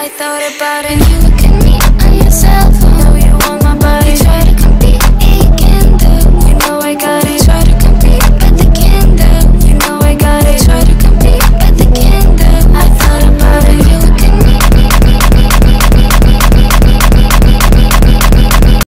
I thought about it, you